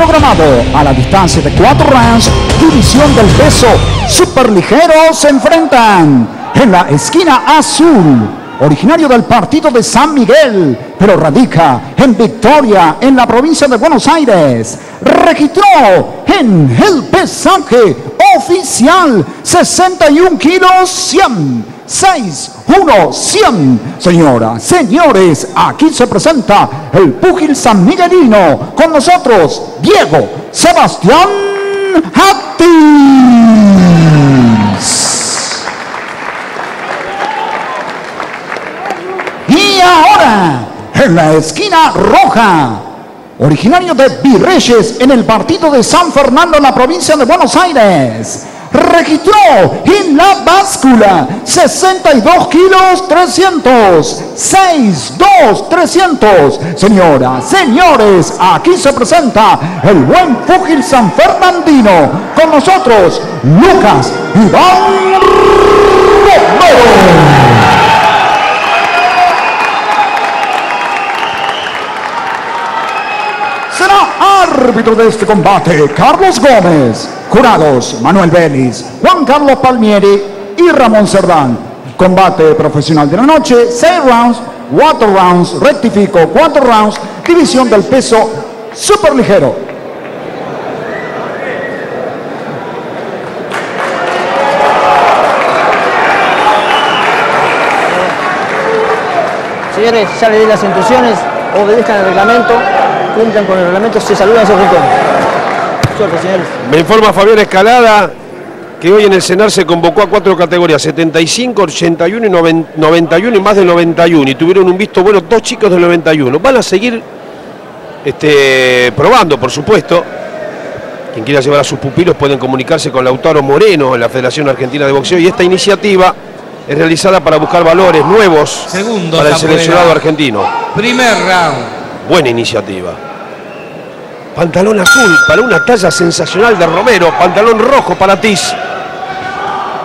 programado a la distancia de 4 rounds, división del peso superligero se enfrentan en la esquina azul, originario del partido de San Miguel, pero radica en Victoria, en la provincia de Buenos Aires. Registró en el pesaje oficial 61 kilos 100. 6, 1, 100. Señoras, señores, aquí se presenta el púgil san miguelino. Con nosotros, Diego Sebastián Hattis. Y ahora, en la esquina roja, originario de Virreyes en el partido de San Fernando en la provincia de Buenos Aires registró en la báscula 62 kilos 300, 6, 2, 300. Señoras, señores, aquí se presenta el buen Fúgil San Fernandino. Con nosotros, Lucas Iván Romero. será árbitro de este combate Carlos Gómez. Jurados Manuel Vélez, Juan Carlos Palmieri y Ramón Cerdán. Combate profesional de la noche, 6 rounds, 4 rounds, rectifico, 4 rounds, división del peso superligero. Señores, ya le di las instrucciones, obedezcan el reglamento, cumplan con el reglamento, se saludan esos rincones. Suerte, señores. Me informa Fabián Escalada que hoy en el CENAR se convocó a cuatro categorías, 75, 81 y 90 91 y más de 91. Y tuvieron un visto bueno dos chicos del 91. Van a seguir este, probando, por supuesto. Quien quiera llevar a sus pupilos pueden comunicarse con Lautaro Moreno en la Federación Argentina de Boxeo. Y esta iniciativa es realizada para buscar valores nuevos para el seleccionado argentino. Primer round. Buena iniciativa. Pantalón azul para una talla sensacional de Romero. Pantalón rojo para Tiz.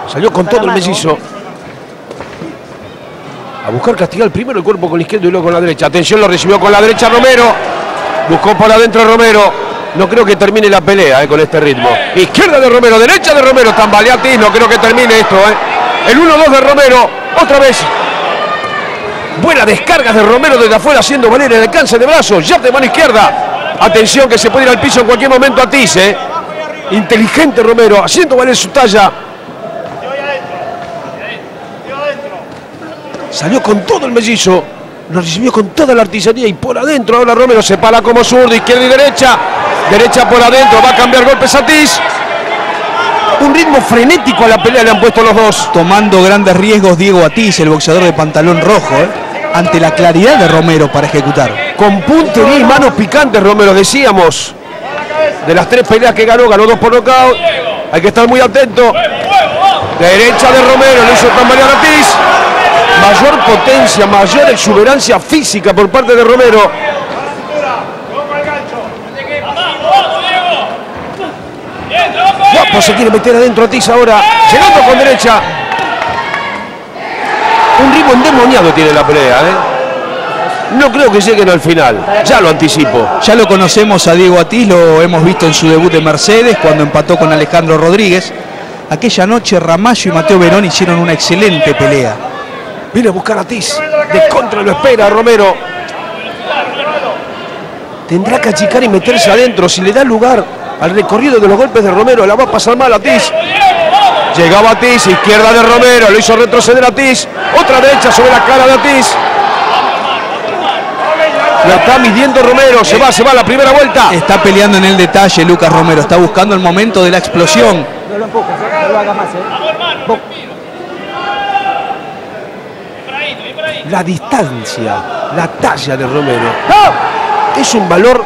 Salió con todo el mellizo. A buscar castigar primero el cuerpo con la izquierda y luego con la derecha. Atención, lo recibió con la derecha Romero. Buscó por adentro Romero. No creo que termine la pelea eh, con este ritmo. Izquierda de Romero, derecha de Romero. Tambalea Tiz. No creo que termine esto. eh. El 1-2 de Romero. Otra vez. Buena descarga de Romero desde afuera haciendo valer el alcance de brazos. Ya de mano izquierda. Atención que se puede ir al piso en cualquier momento a Tiz. eh. Inteligente Romero haciendo valer su talla. Salió con todo el mellizo. Lo recibió con toda la artillería y por adentro. Ahora Romero se para como zurdo, izquierda y derecha. Derecha por adentro. Va a cambiar golpes a Tiz. Un ritmo frenético a la pelea le han puesto los dos. Tomando grandes riesgos Diego Atiz, el boxeador de pantalón rojo, ¿eh? Ante la claridad de Romero para ejecutar. Con puntería y manos picantes, Romero, decíamos. De las tres peleas que ganó, ganó dos por nocaut. Hay que estar muy atento. Derecha de Romero, lo hizo tambalear a Tiz. Mayor potencia, mayor exuberancia física por parte de Romero. Se quiere meter adentro a Tiz ahora. Llegando con derecha. Un ritmo endemoniado tiene la pelea, ¿eh? No creo que lleguen al final. Ya lo anticipo. Ya lo conocemos a Diego Atiz, lo hemos visto en su debut en Mercedes cuando empató con Alejandro Rodríguez. Aquella noche Ramallo y Mateo Verón hicieron una excelente pelea. Viene a buscar a Tiz. De contra lo espera Romero. Tendrá que achicar y meterse adentro. Si le da lugar al recorrido de los golpes de Romero, la va a pasar mal a Tiz. Llegaba a Tiz, izquierda de Romero, lo hizo retroceder a Tiz. Otra derecha sobre la cara de Atiz. La está midiendo Romero, se va, se va la primera vuelta. Está peleando en el detalle Lucas Romero, está buscando el momento de la explosión. No lo empujes, ¿eh? no lo hagas más. ¿eh? La distancia, la talla de Romero. Es un valor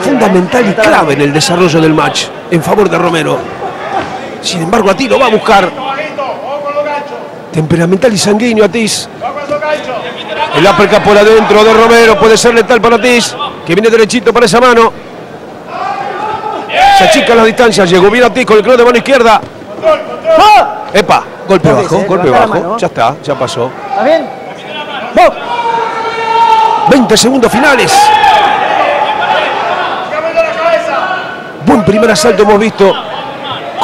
fundamental ¿eh? y clave en el desarrollo del match en favor de Romero. Sin embargo, a ti lo va a buscar. Temperamental y sanguíneo Atiz. El uppercut por adentro de Romero puede ser letal para Atiz, que viene derechito para esa mano. Se achica la distancia, llegó bien Atiz con el cross de mano izquierda. Epa, golpe bajo, golpe bajo. mano. Ya está, ya pasó. ¿Está bien? 20 segundos finales. ningún primer asalto hemos visto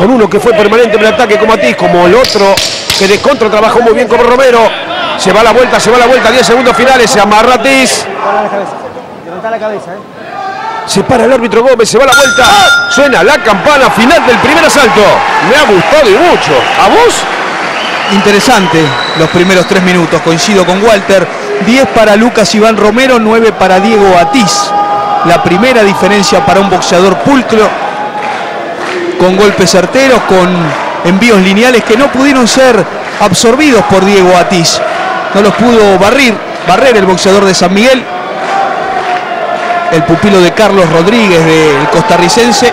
con uno que fue permanente en el ataque como Atiz, como el otro que de contra trabajó muy bien como Romero. Se va la vuelta, se va la vuelta, 10 segundos finales, se amarra Atiz. Para la cabeza. Se para el árbitro Gómez, se va la vuelta. Suena la campana final del primer asalto. Me ha gustado y mucho. ¿A vos? Interesante los primeros tres minutos, coincido con Walter. 10 para Lucas Iván Romero, 9 para Diego Atiz. La primera diferencia para un boxeador pulcro, con golpes certeros, con envíos lineales que no pudieron ser absorbidos por Diego Atiz. No los pudo barrir, barrer el boxeador de San Miguel, el pupilo de Carlos Rodríguez del costarricense.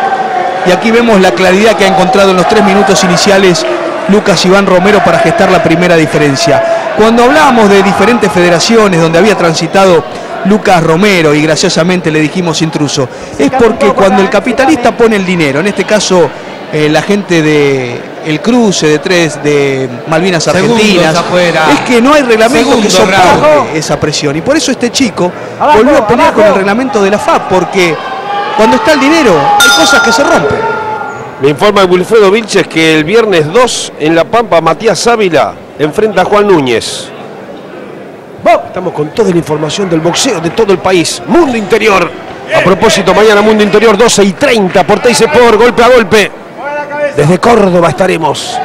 Y aquí vemos la claridad que ha encontrado en los tres minutos iniciales Lucas Iván Romero para gestar la primera diferencia. Cuando hablábamos de diferentes federaciones donde había transitado Lucas Romero y graciosamente le dijimos intruso, es porque cuando el capitalista pone el dinero, en este caso eh, la gente de el cruce de tres de Malvinas Argentinas, es que no hay reglamento que Segundo round. soporte esa presión. Y por eso este chico volvió a pelear con el reglamento de la FAP, porque cuando está el dinero hay cosas que se rompen. Me informa Wilfredo Vilches que el viernes 2 en La Pampa Matías Ávila enfrenta a Juan Núñez. Estamos con toda la información del boxeo de todo el país. Mundo Interior. A propósito, mañana Mundo Interior 12 y 30 por por golpe a golpe. Desde Córdoba estaremos.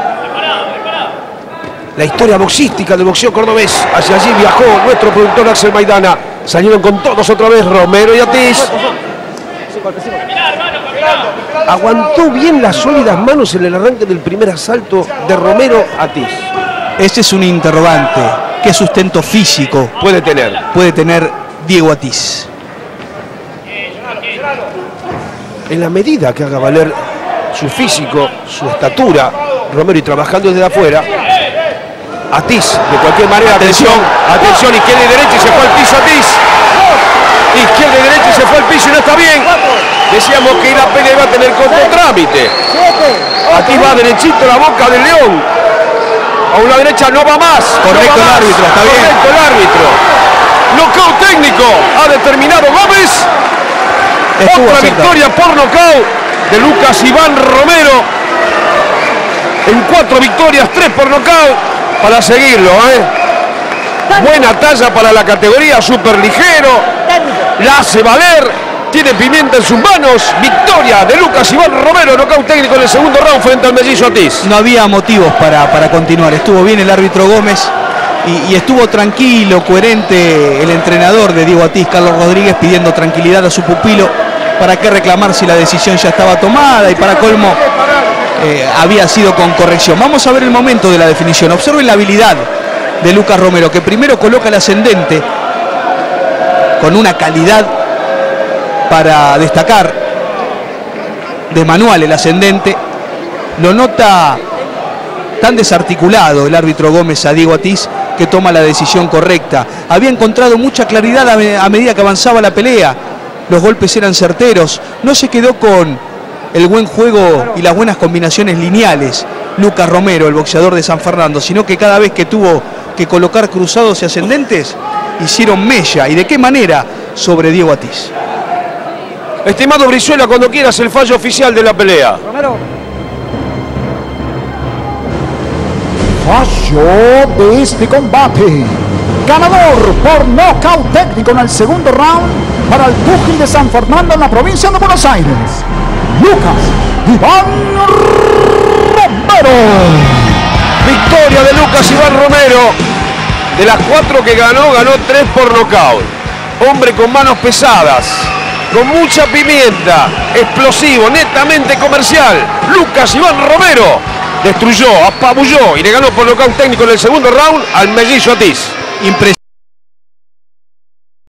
La historia boxística del boxeo cordobés. Hacia allí viajó nuestro productor Axel Maidana. Salieron con todos otra vez Romero y Atiz. Aguantó bien las sólidas manos en el arranque del primer asalto de Romero Atiz. Ese es un interrogante. ¿Qué sustento físico Puede tener. puede tener Diego Atiz? En la medida que haga valer su físico, su estatura, Romero y trabajando desde afuera, Atiz, de cualquier manera, atención, atención, izquierda y derecha y se fue al piso Atiz. Izquierda y derecha y se fue al piso y no está bien. Decíamos que la pelea iba a tener corto trámite. Atiz va derechito a la boca del león. A una derecha no va más. no Correcto va el más. árbitro, está bien. Correcto el árbitro. Nocaut técnico ha determinado Gómez. Estuvo Otra victoria por nocaut de Lucas Iván Romero. En cuatro victorias, tres por nocaut para seguirlo. ¿eh? Buena talla para la categoría super ligero. La hace valer. Tiene pimienta en sus manos. Victoria de Lucas Iván Romero. Nocaut técnico en el segundo round frente al mellizo Ortiz. No había motivos para, para continuar. Estuvo bien el árbitro Gómez y, estuvo tranquilo, coherente el entrenador de Diego Atiz, Carlos Rodríguez, pidiendo tranquilidad a su pupilo. ¿Para qué reclamar si la decisión ya estaba tomada? Y para colmo, eh, había sido con corrección. Vamos a ver el momento de la definición. Observen la habilidad de Lucas Romero, que primero coloca el ascendente con una calidad para destacar de manual el ascendente. Lo nota tan desarticulado el árbitro Gómez a Diego Atiz que toma la decisión correcta. Había encontrado mucha claridad a, me- a medida que avanzaba la pelea. Los golpes eran certeros. No se quedó con el buen juego y las buenas combinaciones lineales. Lucas Romero, el boxeador de San Fernando, sino que cada vez que tuvo que colocar cruzados y ascendentes, hicieron mella. ¿Y de qué manera? Sobre Diego Atiz. Estimado Brizuela, cuando quieras el fallo oficial de la pelea. Romero, Fallo de este combate. Ganador por nocaut técnico en el segundo round para el púgil de San Fernando en la provincia de Buenos Aires. Lucas Iván Romero. Victoria de Lucas Iván Romero. De las cuatro que ganó, ganó tres por nocaut. Hombre con manos pesadas, con mucha pimienta, explosivo, netamente comercial. Lucas Iván Romero destruyó, apabulló y le ganó por nocaut técnico en el segundo round al mellizo Atiz. Impresionante.